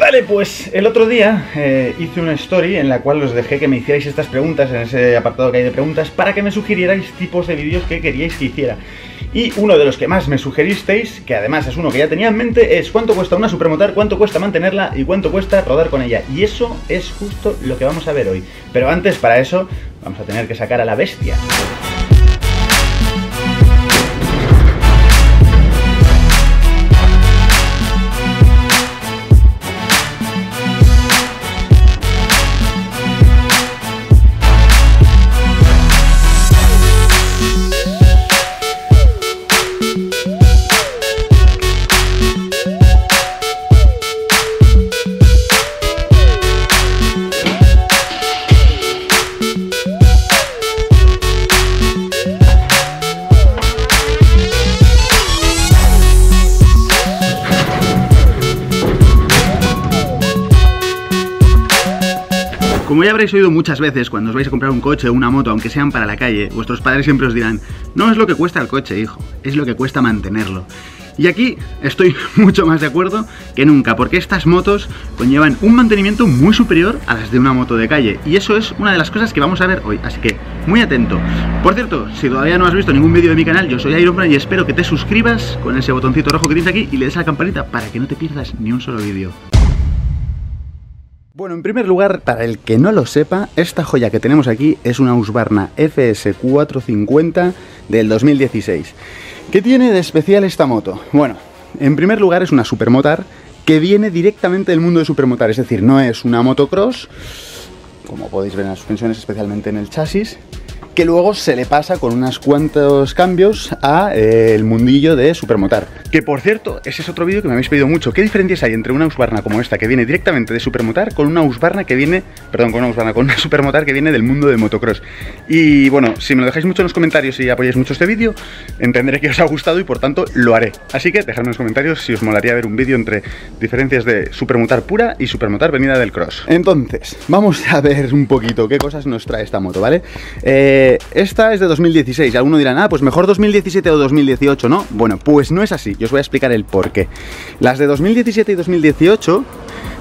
Vale, pues el otro día eh, hice una story en la cual os dejé que me hicierais estas preguntas en ese apartado que hay de preguntas para que me sugirierais tipos de vídeos que queríais que hiciera. Y uno de los que más me sugeristeis, que además es uno que ya tenía en mente, es cuánto cuesta una supermotar, cuánto cuesta mantenerla y cuánto cuesta rodar con ella. Y eso es justo lo que vamos a ver hoy. Pero antes, para eso, vamos a tener que sacar a la bestia. Habréis oído muchas veces cuando os vais a comprar un coche o una moto, aunque sean para la calle, vuestros padres siempre os dirán, no es lo que cuesta el coche, hijo, es lo que cuesta mantenerlo. Y aquí estoy mucho más de acuerdo que nunca, porque estas motos conllevan un mantenimiento muy superior a las de una moto de calle. Y eso es una de las cosas que vamos a ver hoy, así que muy atento. Por cierto, si todavía no has visto ningún vídeo de mi canal, yo soy Ironman y espero que te suscribas con ese botoncito rojo que tienes aquí y le des a la campanita para que no te pierdas ni un solo vídeo. Bueno, en primer lugar, para el que no lo sepa, esta joya que tenemos aquí es una Husqvarna FS450 del 2016. ¿Qué tiene de especial esta moto? Bueno, en primer lugar es una supermotar que viene directamente del mundo de supermotar, es decir, no es una motocross, como podéis ver en las suspensiones, especialmente en el chasis, que luego se le pasa con unos cuantos cambios a eh, el mundillo de Supermotar. Que por cierto, ese es otro vídeo que me habéis pedido mucho. ¿Qué diferencias hay entre una Husqvarna como esta que viene directamente de Supermotar con una Husqvarna que viene, perdón, con una Husqvarna, con una Supermotar que viene del mundo de motocross? Y bueno, si me lo dejáis mucho en los comentarios y apoyáis mucho este vídeo, entenderé que os ha gustado y por tanto lo haré. Así que dejadme en los comentarios si os molaría ver un vídeo entre diferencias de Supermotar pura y Supermotar venida del cross. Entonces, vamos a ver un poquito qué cosas nos trae esta moto, ¿vale? Eh, esta es de 2016. Alguno dirán, ah, pues mejor 2017 o 2018, ¿no? Bueno, pues no es así. Yo os voy a explicar el por qué. Las de 2017 y 2018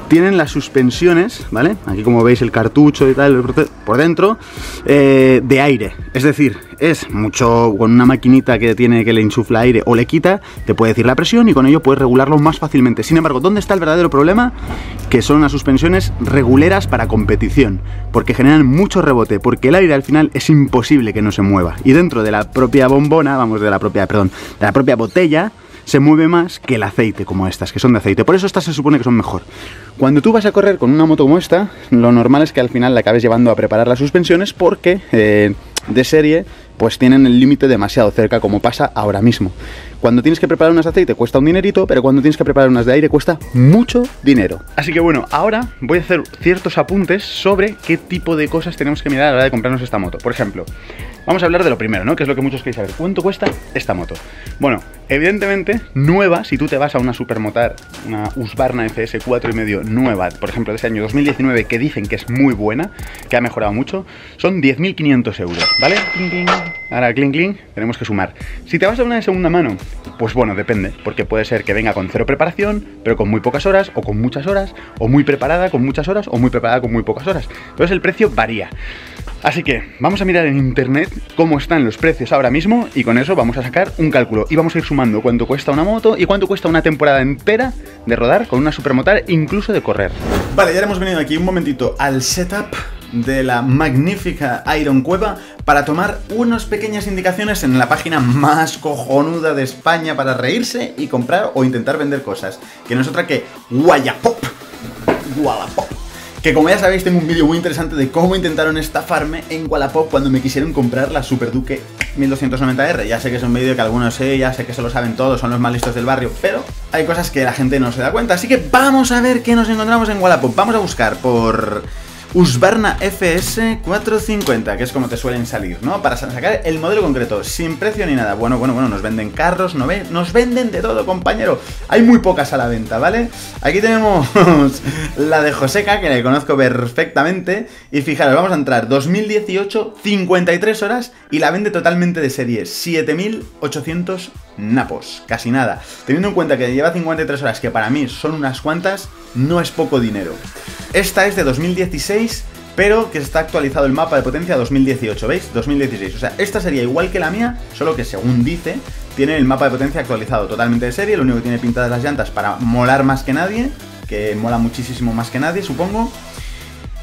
tienen las suspensiones, ¿vale? Aquí como veis el cartucho y tal por dentro, eh, de aire. Es decir, es mucho con una maquinita que tiene que le insufla aire o le quita, te puede decir la presión y con ello puedes regularlo más fácilmente. Sin embargo, ¿dónde está el verdadero problema? Que son las suspensiones reguleras para competición, porque generan mucho rebote, porque el aire al final es imposible que no se mueva. Y dentro de la propia bombona, vamos, de la propia, perdón, de la propia botella, se mueve más que el aceite como estas, que son de aceite. Por eso estas se supone que son mejor. Cuando tú vas a correr con una moto como esta, lo normal es que al final la acabes llevando a preparar las suspensiones porque eh, de serie pues tienen el límite demasiado cerca, como pasa ahora mismo. Cuando tienes que preparar unas de aceite cuesta un dinerito, pero cuando tienes que preparar unas de aire cuesta mucho dinero. Así que bueno, ahora voy a hacer ciertos apuntes sobre qué tipo de cosas tenemos que mirar a la hora de comprarnos esta moto. Por ejemplo, vamos a hablar de lo primero, ¿no? Que es lo que muchos queréis saber. ¿Cuánto cuesta esta moto? Bueno, evidentemente, nueva, si tú te vas a una supermotar, una Husqvarna FS 4,5 nueva, por ejemplo, de ese año 2019, que dicen que es muy buena, que ha mejorado mucho, son 10.500 euros, ¿vale? Ahora, clink, clink, tenemos que sumar. Si te vas a una de segunda mano, pues bueno, depende, porque puede ser que venga con cero preparación, pero con muy pocas horas, o con muchas horas, o muy preparada con muchas horas, o muy preparada con muy pocas horas. Entonces el precio varía. Así que vamos a mirar en internet cómo están los precios ahora mismo y con eso vamos a sacar un cálculo y vamos a ir sumando cuánto cuesta una moto y cuánto cuesta una temporada entera de rodar con una supermotar, incluso de correr. Vale, ya hemos venido aquí un momentito al setup de la magnífica Iron Cueva para tomar unas pequeñas indicaciones en la página más cojonuda de España para reírse y comprar o intentar vender cosas, que no es otra que Guayapop. Wallapop. Que como ya sabéis tengo un vídeo muy interesante de cómo intentaron estafarme en Wallapop cuando me quisieron comprar la Super Duke 1290R. Ya sé que es un vídeo que algunos sé, ya sé que se lo saben todos, son los más listos del barrio, pero hay cosas que la gente no se da cuenta. Así que vamos a ver qué nos encontramos en Wallapop. Vamos a buscar por Husqvarna FS 450, que es como te suelen salir, ¿no? Para sacar el modelo concreto, sin precio ni nada. Bueno, bueno, bueno, nos venden carros, ¿no ve? Nos venden de todo, compañero. Hay muy pocas a la venta, ¿vale? Aquí tenemos la de Joseca, que la conozco perfectamente. Y fijaros, vamos a entrar 2018, 53 horas, y la vende totalmente de serie, 7800 napos, casi nada. Teniendo en cuenta que lleva 53 horas, que para mí son unas cuantas, no es poco dinero. Esta es de 2016 pero que está actualizado el mapa de potencia a 2018, ¿veis? 2016. O sea, esta sería igual que la mía, solo que según dice, tiene el mapa de potencia actualizado totalmente de serie, lo único que tiene pintadas las llantas para molar más que nadie, que mola muchísimo más que nadie, supongo.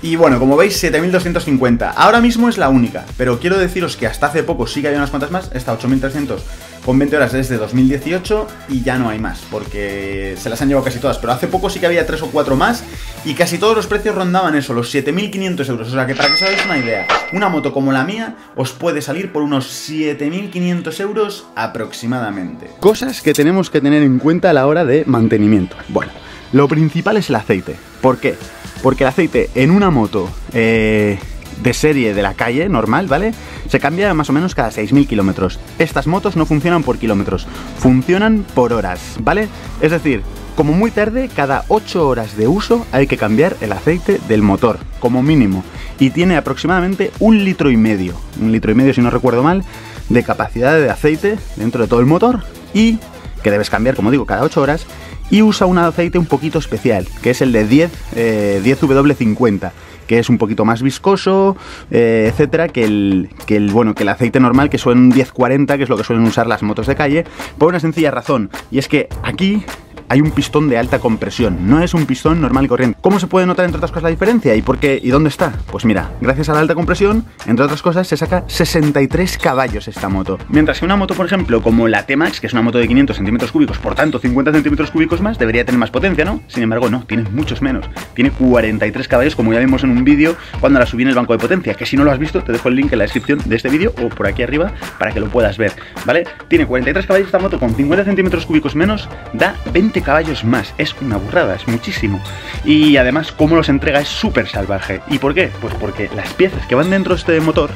Y bueno, como veis, 7250. Ahora mismo es la única, pero quiero deciros que hasta hace poco sí que había unas cuantas más, esta 8300 con 20 horas desde 2018 y ya no hay más, porque se las han llevado casi todas. Pero hace poco sí que había 3 o 4 más y casi todos los precios rondaban eso, los 7.500 euros. O sea que para que os hagáis una idea, una moto como la mía os puede salir por unos 7.500 euros aproximadamente. Cosas que tenemos que tener en cuenta a la hora de mantenimiento. Bueno, lo principal es el aceite. ¿Por qué? Porque el aceite en una moto... Eh, de serie de la calle normal, ¿vale? Se cambia más o menos cada 6.000 kilómetros. Estas motos no funcionan por kilómetros, funcionan por horas, ¿vale? Es decir, como muy tarde, cada 8 horas de uso hay que cambiar el aceite del motor, como mínimo. Y tiene aproximadamente un litro y medio, un litro y medio si no recuerdo mal, de capacidad de aceite dentro de todo el motor y que debes cambiar, como digo, cada 8 horas. Y usa un aceite un poquito especial, que es el de 10, 10W50 que es un poquito más viscoso, eh, etcétera, que el, que el, bueno, que el aceite normal, que son 1040, que es lo que suelen usar las motos de calle, por una sencilla razón, y es que aquí hay un pistón de alta compresión, no es un pistón normal y corriente. ¿Cómo se puede notar entre otras cosas la diferencia y por qué y dónde está? Pues mira, gracias a la alta compresión, entre otras cosas, se saca 63 caballos esta moto. Mientras que una moto, por ejemplo, como la T-Max, que es una moto de 500 centímetros cúbicos, por tanto 50 centímetros cúbicos más, debería tener más potencia, ¿no? Sin embargo, no, tiene muchos menos. Tiene 43 caballos, como ya vimos en un vídeo cuando la subí en el banco de potencia, que si no lo has visto, te dejo el link en la descripción de este vídeo o por aquí arriba para que lo puedas ver, ¿vale? Tiene 43 caballos esta moto con 50 centímetros cúbicos menos, da 20 caballos más es una burrada, es muchísimo. Y además, cómo los entrega es súper salvaje. ¿Y por qué? Pues porque las piezas que van dentro de este motor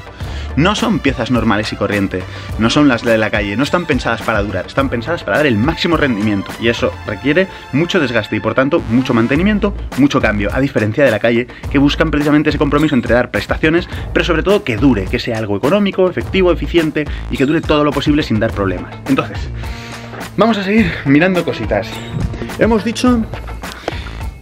no son piezas normales y corriente, no son las de la calle, no están pensadas para durar, están pensadas para dar el máximo rendimiento. Y eso requiere mucho desgaste y por tanto mucho mantenimiento, mucho cambio, a diferencia de la calle, que buscan precisamente ese compromiso entre dar prestaciones, pero sobre todo que dure, que sea algo económico, efectivo, eficiente y que dure todo lo posible sin dar problemas. Entonces, vamos a seguir mirando cositas. Hemos dicho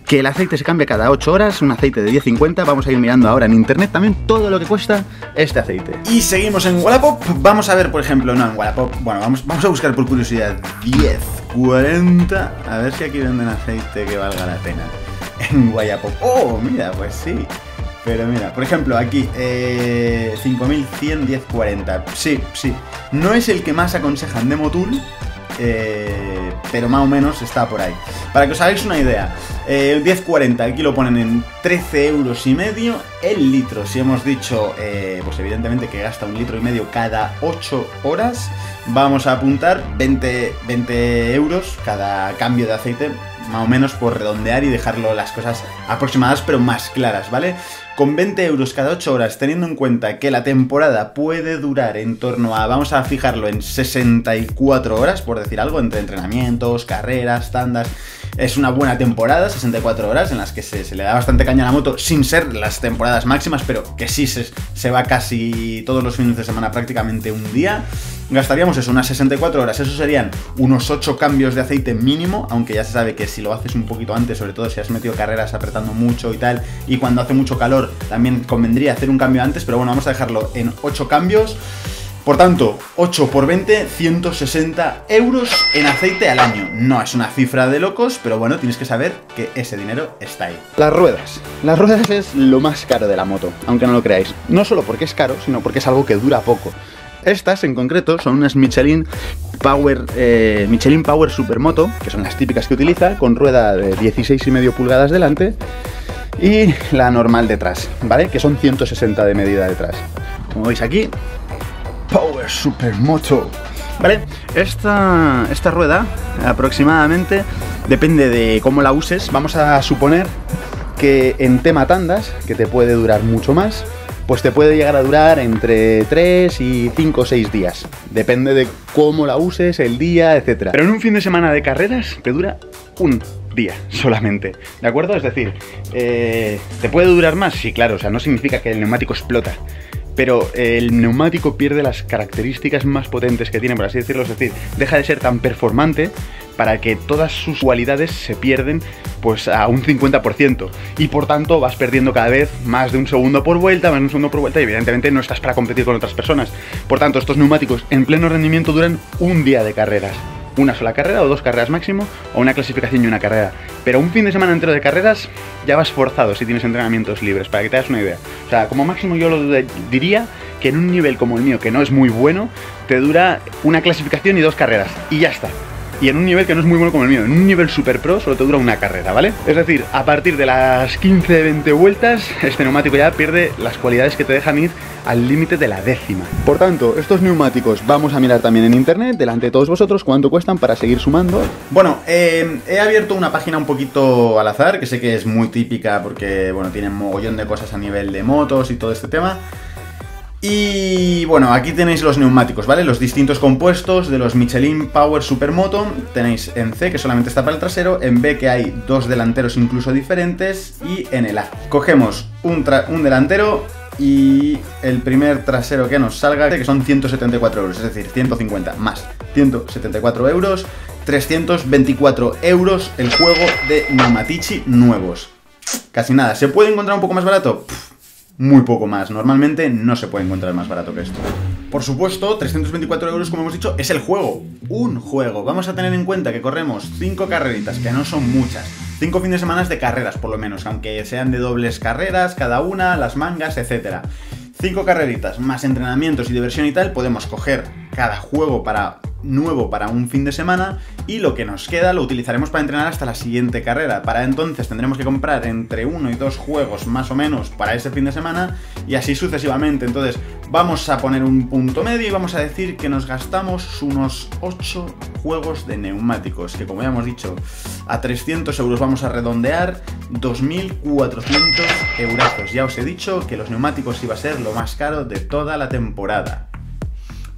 que el aceite se cambia cada 8 horas, un aceite de 10.50. Vamos a ir mirando ahora en internet también todo lo que cuesta este aceite. Y seguimos en Wallapop. Vamos a ver, por ejemplo, no en Wallapop. Bueno, vamos, vamos a buscar por curiosidad 10.40. A ver si aquí venden aceite que valga la pena. En Wallapop. Oh, mira, pues sí. Pero mira, por ejemplo, aquí, eh, 5100, 1040. Sí, sí. No es el que más aconsejan de Motul, eh, pero más o menos está por ahí. Para que os hagáis una idea, eh, 10.40, aquí lo ponen en 13 euros y medio el litro. Si hemos dicho, eh, pues evidentemente que gasta un litro y medio cada 8 horas, vamos a apuntar 20, 20 euros cada cambio de aceite más o menos por redondear y dejarlo las cosas aproximadas pero más claras, ¿vale? Con 20 euros cada 8 horas, teniendo en cuenta que la temporada puede durar en torno a, vamos a fijarlo en 64 horas, por decir algo, entre entrenamientos, carreras, tandas, es una buena temporada, 64 horas, en las que se, le da bastante caña a la moto, sin ser las temporadas máximas, pero que sí se, se va casi todos los fines de semana prácticamente un día. Gastaríamos eso, unas 64 horas, eso serían unos 8 cambios de aceite mínimo, aunque ya se sabe que si lo haces un poquito antes, sobre todo si has metido carreras apretando mucho y tal, y cuando hace mucho calor también convendría hacer un cambio antes, pero bueno, vamos a dejarlo en 8 cambios. Por tanto, 8 por 20, 160 euros en aceite al año. No es una cifra de locos, pero bueno, tienes que saber que ese dinero está ahí. Las ruedas. Las ruedas es lo más caro de la moto, aunque no lo creáis. No solo porque es caro, sino porque es algo que dura poco. Estas en concreto son unas Michelin Power, eh, Michelin Power Supermoto, que son las típicas que utiliza, con rueda de 16,5 pulgadas delante y la normal detrás, ¿vale? Que son 160 de medida detrás. Como veis aquí, Supermoto. ¿Vale? Esta, esta rueda aproximadamente, depende de cómo la uses, vamos a suponer que en tema tandas, que te puede durar mucho más, pues te puede llegar a durar entre 3 y 5 o 6 días. Depende de cómo la uses, el día, etc. Pero en un fin de semana de carreras te dura un día solamente, ¿de acuerdo? Es decir, eh, ¿te puede durar más? Sí, claro, o sea, no significa que el neumático explota pero el neumático pierde las características más potentes que tiene, por así decirlo, es decir, deja de ser tan performante para que todas sus cualidades se pierden pues a un 50% y por tanto vas perdiendo cada vez más de un segundo por vuelta, más de un segundo por vuelta y evidentemente no estás para competir con otras personas. Por tanto, estos neumáticos en pleno rendimiento duran un día de carreras una sola carrera o dos carreras máximo, o una clasificación y una carrera. Pero un fin de semana entero de carreras ya vas forzado si tienes entrenamientos libres, para que te hagas una idea. O sea, como máximo yo lo diría que en un nivel como el mío, que no es muy bueno, te dura una clasificación y dos carreras. Y ya está y en un nivel que no es muy bueno como el mío. En un nivel super pro solo te dura una carrera, ¿vale? Es decir, a partir de las 15-20 vueltas, este neumático ya pierde las cualidades que te dejan ir al límite de la décima. Por tanto, estos neumáticos vamos a mirar también en internet, delante de todos vosotros, cuánto cuestan para seguir sumando. Bueno, eh, he abierto una página un poquito al azar, que sé que es muy típica porque, bueno, tienen mogollón de cosas a nivel de motos y todo este tema. Y bueno, aquí tenéis los neumáticos, ¿vale? Los distintos compuestos de los Michelin Power Supermoto. Tenéis en C, que solamente está para el trasero, en B, que hay dos delanteros incluso diferentes, y en el A. Cogemos un, delantero y el primer trasero que nos salga, que son 174 euros, es decir, 150 más 174 euros, 324 euros el juego de Neumatici nuevos. Casi nada. ¿Se puede encontrar un poco más barato? Muy poco más. Normalmente no se puede encontrar más barato que esto. Por supuesto, 324 euros, como hemos dicho, es el juego. Un juego. Vamos a tener en cuenta que corremos 5 carreritas, que no son muchas. 5 fines de semana de carreras, por lo menos, aunque sean de dobles carreras, cada una, las mangas, etc. 5 carreritas, más entrenamientos y diversión y tal, podemos coger cada juego para nuevo para un fin de semana y lo que nos queda lo utilizaremos para entrenar hasta la siguiente carrera. Para entonces tendremos que comprar entre uno y dos juegos más o menos para ese fin de semana y así sucesivamente. Entonces vamos a poner un punto medio y vamos a decir que nos gastamos unos 8 juegos de neumáticos, que como ya hemos dicho, a 300 euros vamos a redondear 2.400 euros. Ya os he dicho que los neumáticos iba a ser lo más caro de toda la temporada.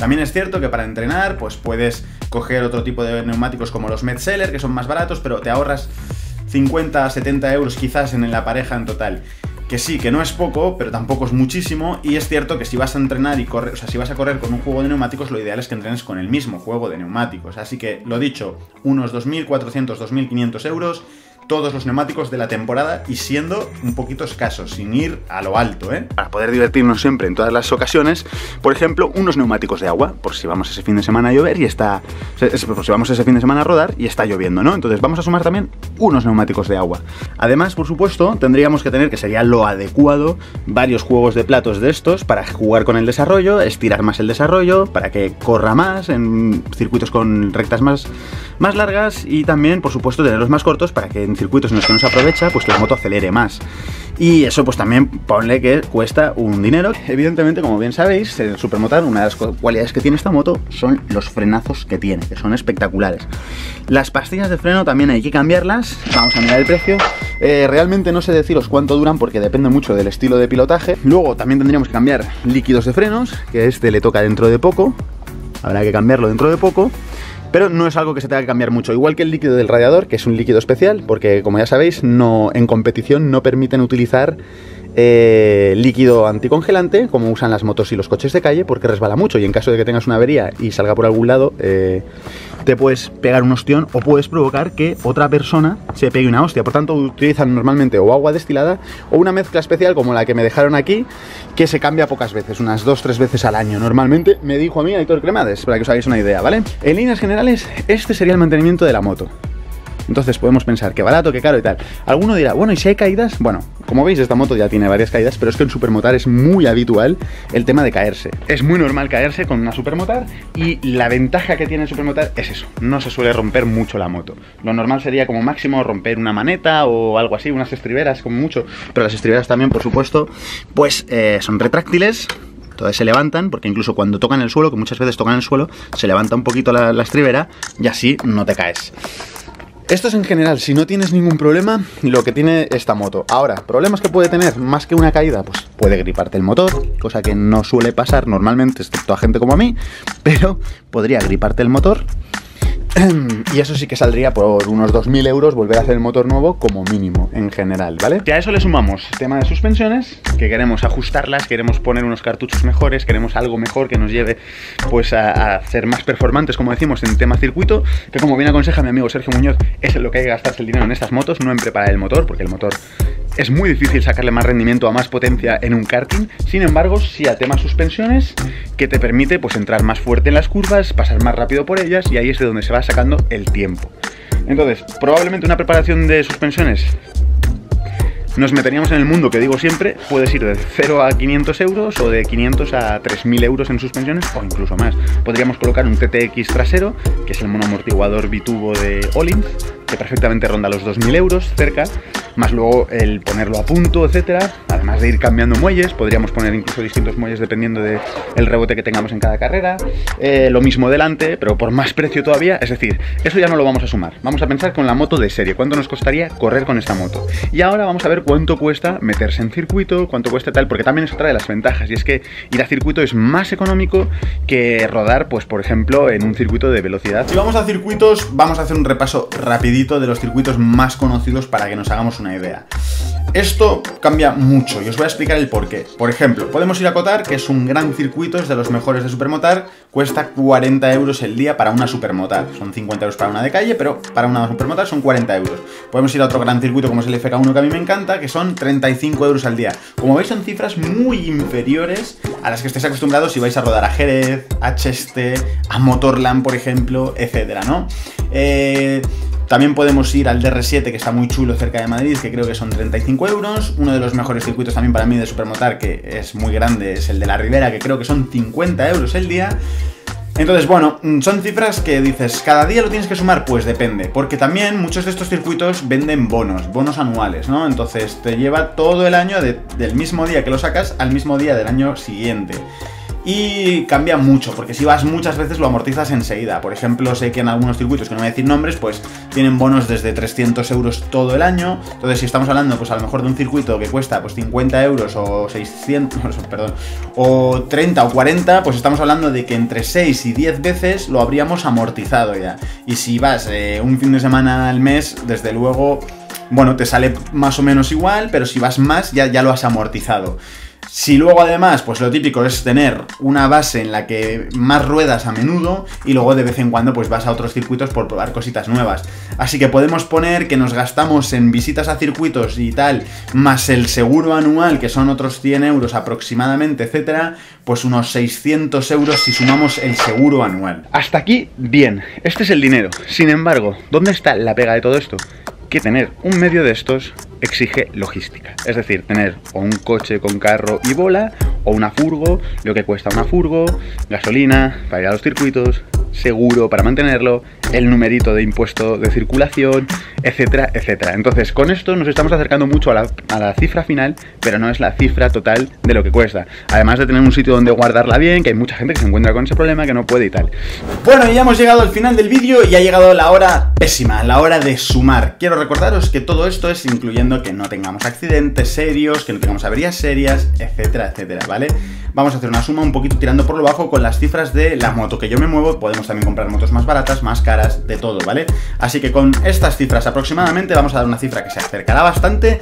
También es cierto que para entrenar, pues puedes coger otro tipo de neumáticos como los Metzeler, que son más baratos, pero te ahorras 50, 70 euros quizás en la pareja en total. Que sí, que no es poco, pero tampoco es muchísimo. Y es cierto que si vas a entrenar y correr, o sea, si vas a correr con un juego de neumáticos, lo ideal es que entrenes con el mismo juego de neumáticos. Así que, lo dicho, unos 2.400, 2.500 euros todos los neumáticos de la temporada y siendo un poquito escasos, sin ir a lo alto, ¿eh? Para poder divertirnos siempre en todas las ocasiones, por ejemplo, unos neumáticos de agua, por si vamos ese fin de semana a llover y está. Por si vamos ese fin de semana a rodar y está lloviendo, ¿no? Entonces vamos a sumar también unos neumáticos de agua. Además, por supuesto, tendríamos que tener, que sería lo adecuado, varios juegos de platos de estos para jugar con el desarrollo, estirar más el desarrollo, para que corra más en circuitos con rectas más, más largas y también, por supuesto, tenerlos más cortos para que en circuitos en los que no se aprovecha, pues que la moto acelere más. Y eso pues también ponle que cuesta un dinero. Evidentemente, como bien sabéis, el Supermotar, una de las cualidades que tiene esta moto son los frenazos que tiene, que son espectaculares. Las pastillas de freno también hay que cambiarlas. Vamos a mirar el precio. Eh, realmente no sé deciros cuánto duran porque depende mucho del estilo de pilotaje. Luego también tendríamos que cambiar líquidos de frenos, que este le toca dentro de poco. Habrá que cambiarlo dentro de poco. Pero no es algo que se tenga que cambiar mucho. Igual que el líquido del radiador, que es un líquido especial, porque como ya sabéis, no, en competición no permiten utilizar eh, líquido anticongelante, como usan las motos y los coches de calle, porque resbala mucho y en caso de que tengas una avería y salga por algún lado, eh, te puedes pegar un ostión o puedes provocar que otra persona se pegue una hostia. Por tanto, utilizan normalmente o agua destilada o una mezcla especial como la que me dejaron aquí, que se cambia pocas veces, unas 2-3 veces al año. Normalmente me dijo a mí Héctor Cremades, para que os hagáis una idea, ¿vale? En líneas generales, este sería el mantenimiento de la moto. Entonces podemos pensar que barato, que caro y tal. Alguno dirá, bueno, ¿y si hay caídas? Bueno, como veis, esta moto ya tiene varias caídas, pero es que en supermotar es muy habitual el tema de caerse. Es muy normal caerse con una supermotar y la ventaja que tiene el supermotar es eso, no se suele romper mucho la moto. Lo normal sería como máximo romper una maneta o algo así, unas estriberas como mucho, pero las estriberas también, por supuesto, pues eh, son retráctiles, todas se levantan, porque incluso cuando tocan el suelo, que muchas veces tocan el suelo, se levanta un poquito la, la estribera y así no te caes. Esto es en general, si no tienes ningún problema, lo que tiene esta moto. Ahora, problemas que puede tener más que una caída, pues puede griparte el motor, cosa que no suele pasar normalmente, excepto a gente como a mí, pero podría griparte el motor. y eso sí que saldría por unos 2.000 euros volver a hacer el motor nuevo como mínimo en general, ¿vale? Y a eso le sumamos tema de suspensiones, que queremos ajustarlas, queremos poner unos cartuchos mejores, queremos algo mejor que nos lleve pues a, ser más performantes, como decimos, en tema circuito, que como bien aconseja mi amigo Sergio Muñoz, es en lo que hay que gastarse el dinero en estas motos, no en preparar el motor, porque el motor es muy difícil sacarle más rendimiento a más potencia en un karting, sin embargo, sí a temas suspensiones que te permite pues entrar más fuerte en las curvas, pasar más rápido por ellas y ahí es de donde se va sacando el tiempo. Entonces, probablemente una preparación de suspensiones nos meteríamos en el mundo que digo siempre, puedes ir de 0 a 500 euros o de 500 a 3000 euros en suspensiones o incluso más. Podríamos colocar un TTX trasero, que es el monoamortiguador bitubo de Olympus, que perfectamente ronda los 2.000 euros cerca, más luego el ponerlo a punto, etcétera. Además de ir cambiando muelles, podríamos poner incluso distintos muelles dependiendo del rebote que tengamos en cada carrera. Eh, lo mismo delante, pero por más precio todavía. Es decir, eso ya no lo vamos a sumar. Vamos a pensar con la moto de serie, cuánto nos costaría correr con esta moto. Y ahora vamos a ver cuánto cuesta meterse en circuito, cuánto cuesta tal, porque también es otra de las ventajas, y es que ir a circuito es más económico que rodar, pues por ejemplo, en un circuito de velocidad. Si vamos a circuitos, vamos a hacer un repaso rapidito de los circuitos más conocidos para que nos hagamos una idea. Esto cambia mucho y os voy a explicar el por qué. Por ejemplo, podemos ir a Cotar, que es un gran circuito, es de los mejores de Supermotar, cuesta 40 euros el día para una Supermotar. Son 50 euros para una de calle, pero para una Supermotar son 40 euros. Podemos ir a otro gran circuito como es el FK1 que a mí me encanta, que son 35 euros al día. Como veis son cifras muy inferiores a las que estéis acostumbrados si vais a rodar a Jerez, a Cheste, a Motorland, por ejemplo, etcétera, ¿no? Eh... También podemos ir al DR7, que está muy chulo cerca de Madrid, que creo que son 35 euros. Uno de los mejores circuitos también para mí de Supermotar, que es muy grande, es el de la Ribera, que creo que son 50 euros el día. Entonces, bueno, son cifras que dices, ¿cada día lo tienes que sumar? Pues depende, porque también muchos de estos circuitos venden bonos, bonos anuales, ¿no? Entonces te lleva todo el año del mismo día que lo sacas al mismo día del año siguiente y cambia mucho, porque si vas muchas veces lo amortizas enseguida. Por ejemplo, sé que en algunos circuitos, que no voy a decir nombres, pues tienen bonos desde 300 euros todo el año. Entonces, si estamos hablando, pues a lo mejor de un circuito que cuesta pues 50 euros o 600, perdón, o 30 o 40, pues estamos hablando de que entre 6 y 10 veces lo habríamos amortizado ya. Y si vas eh, un fin de semana al mes, desde luego, bueno, te sale más o menos igual, pero si vas más, ya, ya lo has amortizado. Si luego además, pues lo típico es tener una base en la que más ruedas a menudo y luego de vez en cuando pues vas a otros circuitos por probar cositas nuevas. Así que podemos poner que nos gastamos en visitas a circuitos y tal, más el seguro anual, que son otros 100 euros aproximadamente, etcétera, pues unos 600 euros si sumamos el seguro anual. Hasta aquí, bien, este es el dinero. Sin embargo, ¿dónde está la pega de todo esto? Que tener un medio de estos exige logística. Es decir, tener o un coche con carro y bola, o una furgo, lo que cuesta una furgo, gasolina para ir a los circuitos, seguro para mantenerlo, el numerito de impuesto de circulación, etcétera, etcétera. Entonces, con esto nos estamos acercando mucho a la, a la, cifra final, pero no es la cifra total de lo que cuesta. Además de tener un sitio donde guardarla bien, que hay mucha gente que se encuentra con ese problema, que no puede y tal. Bueno, ya hemos llegado al final del vídeo y ha llegado la hora pésima, la hora de sumar. Quiero recordaros que todo esto es incluyendo que no tengamos accidentes serios, que no tengamos averías serias, etcétera, etcétera, ¿vale? Vamos a hacer una suma un poquito tirando por lo bajo con las cifras de la moto que yo me muevo, podemos también comprar motos más baratas, más caras, de todo, ¿vale? Así que con estas cifras aproximadamente vamos a dar una cifra que se acercará bastante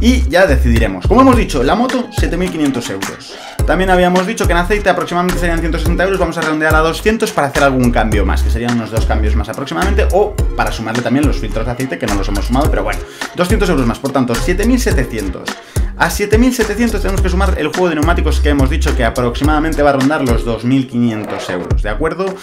y ya decidiremos. Como hemos dicho, la moto 7.500 euros. También habíamos dicho que en aceite aproximadamente serían 160 euros, vamos a redondear a 200 para hacer algún cambio más, que serían unos dos cambios más aproximadamente, o para sumarle también los filtros de aceite que no los hemos sumado, pero bueno, 200 euros más, por tanto, 7.700. A 7.700 tenemos que sumar el juego de neumáticos que hemos dicho que aproximadamente va a rondar los 2.500 euros, ¿de acuerdo?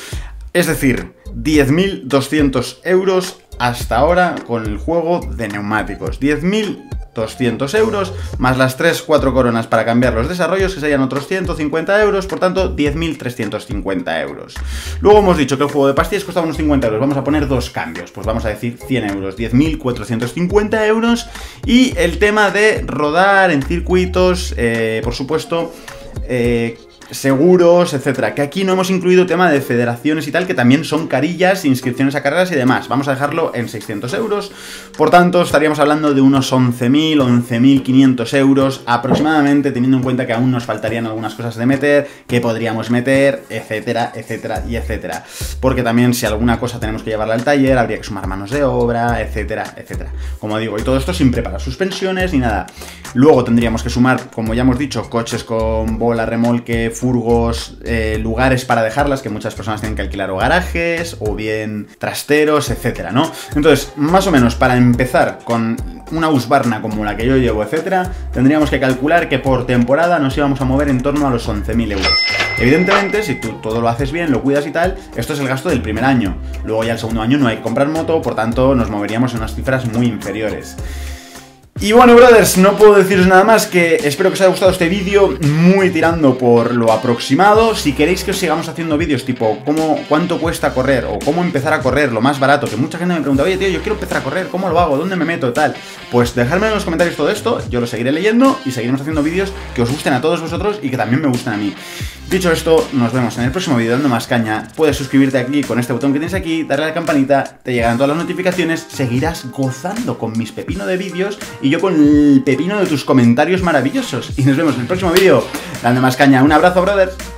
Es decir, 10.200 euros hasta ahora con el juego de neumáticos. 10.200 euros más las 3-4 coronas para cambiar los desarrollos que serían otros 150 euros, por tanto 10.350 euros. Luego hemos dicho que el juego de pastillas costaba unos 50 euros, vamos a poner dos cambios, pues vamos a decir 100 euros, 10.450 euros y el tema de rodar en circuitos, eh, por supuesto, eh, seguros, etcétera. Que aquí no hemos incluido tema de federaciones y tal, que también son carillas, inscripciones a carreras y demás. Vamos a dejarlo en 600 euros. Por tanto, estaríamos hablando de unos 11.000, 11.500 euros aproximadamente, teniendo en cuenta que aún nos faltarían algunas cosas de meter, que podríamos meter, etcétera, etcétera y etcétera. Porque también si alguna cosa tenemos que llevarla al taller, habría que sumar manos de obra, etcétera, etcétera. Como digo, y todo esto sin preparar suspensiones ni nada. Luego tendríamos que sumar, como ya hemos dicho, coches con bola, remolque, furgos, eh, lugares para dejarlas, que muchas personas tienen que alquilar o garajes, o bien trasteros, etcétera, ¿no? Entonces, más o menos, para empezar con una Husqvarna como la que yo llevo, etcétera, tendríamos que calcular que por temporada nos íbamos a mover en torno a los 11.000 euros. Evidentemente, si tú todo lo haces bien, lo cuidas y tal, esto es el gasto del primer año. Luego ya el segundo año no hay que comprar moto, por tanto nos moveríamos en unas cifras muy inferiores. Y bueno, brothers, no puedo deciros nada más que espero que os haya gustado este vídeo, muy tirando por lo aproximado. Si queréis que os sigamos haciendo vídeos tipo cómo, cuánto cuesta correr o cómo empezar a correr, lo más barato, que mucha gente me pregunta, oye tío, yo quiero empezar a correr, ¿cómo lo hago? ¿Dónde me meto? Tal. Pues dejadme en los comentarios todo esto, yo lo seguiré leyendo y seguiremos haciendo vídeos que os gusten a todos vosotros y que también me gusten a mí. Dicho esto, nos vemos en el próximo vídeo dando más caña. Puedes suscribirte aquí con este botón que tienes aquí, darle a la campanita, te llegarán todas las notificaciones, seguirás gozando con mis pepino de vídeos y yo con el pepino de tus comentarios maravillosos. Y nos vemos en el próximo vídeo dando más caña. Un abrazo, brothers.